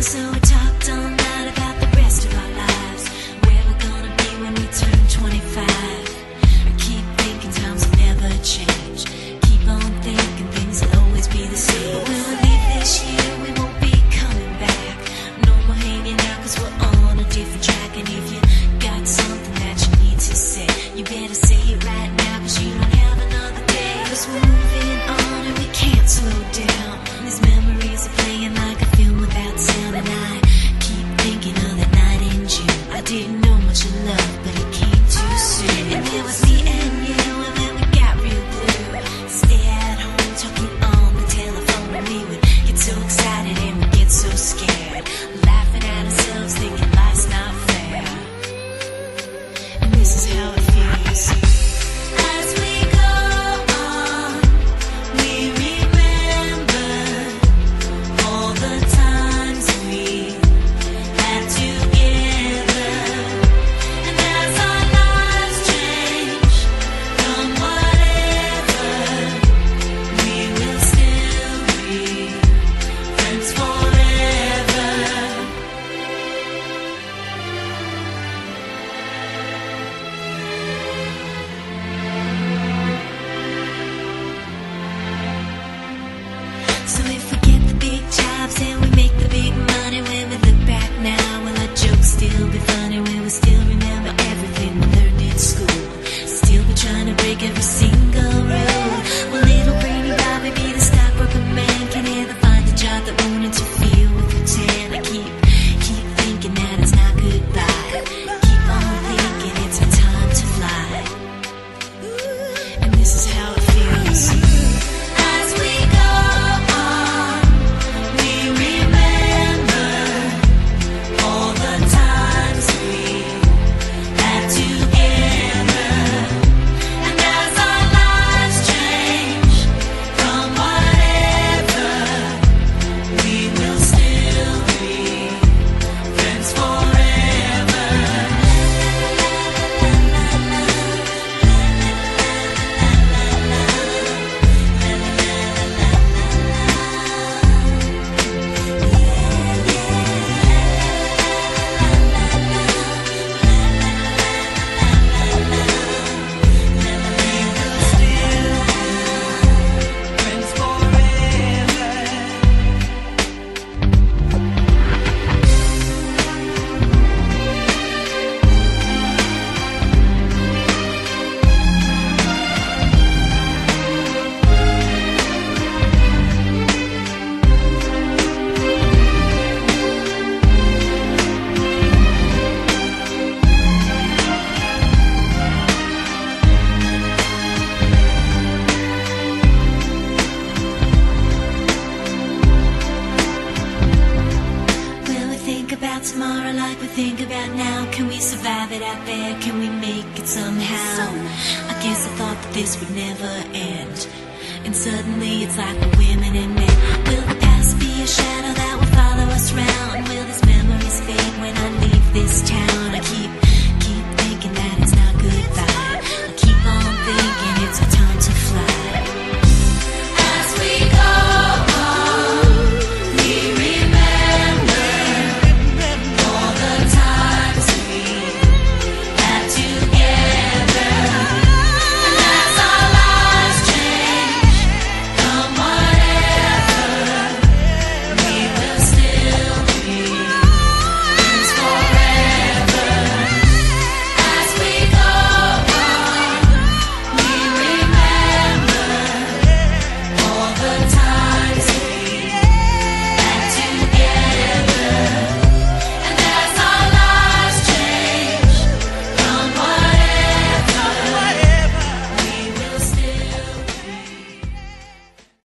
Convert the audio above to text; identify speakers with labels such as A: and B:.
A: so tired. like we think about now Can we survive it out there? Can we make it somehow? I guess I thought that this would never end And suddenly it's like the women and men Will